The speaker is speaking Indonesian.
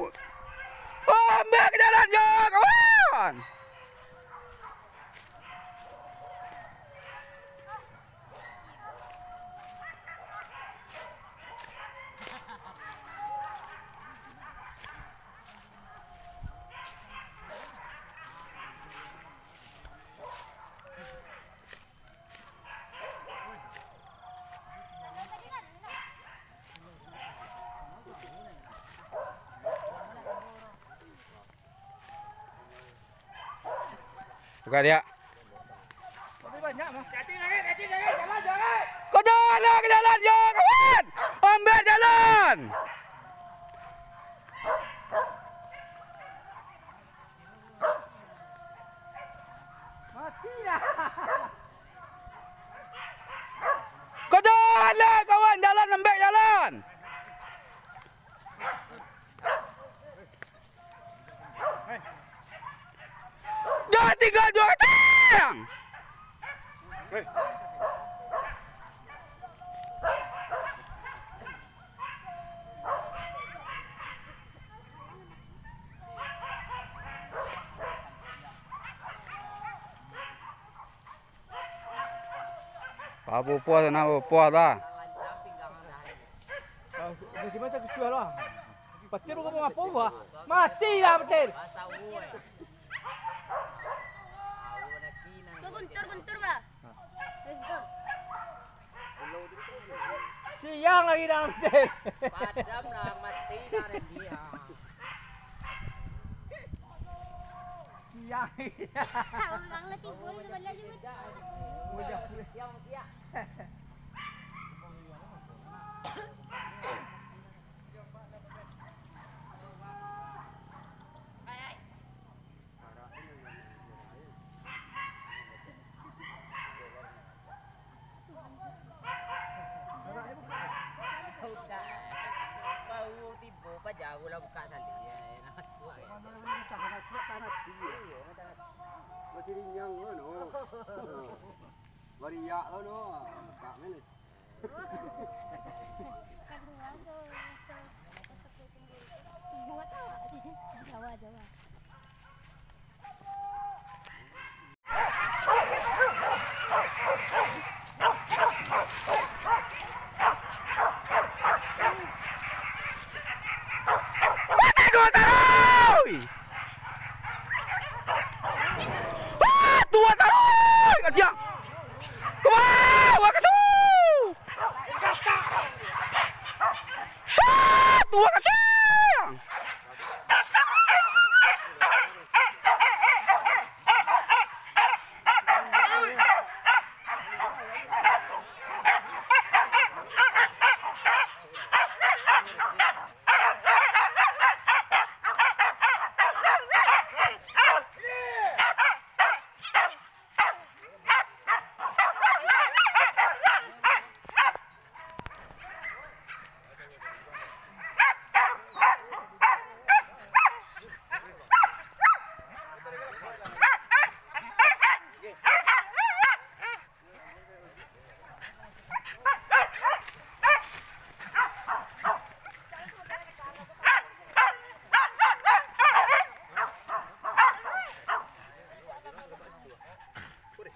what? Buka dia. Banyak, Kau jalan, jalan, jalan, kawan. Ambil Bam! Hey. Abu puas na abu puas dah. Macam mana kita kecuali lah. Petir bukan apa buah. Mati lah petir. Guntur, guntur ba? siang lagi nga Padam mati dia. Yang buka tadi ya enak tua ya. Mana tua, cachorro!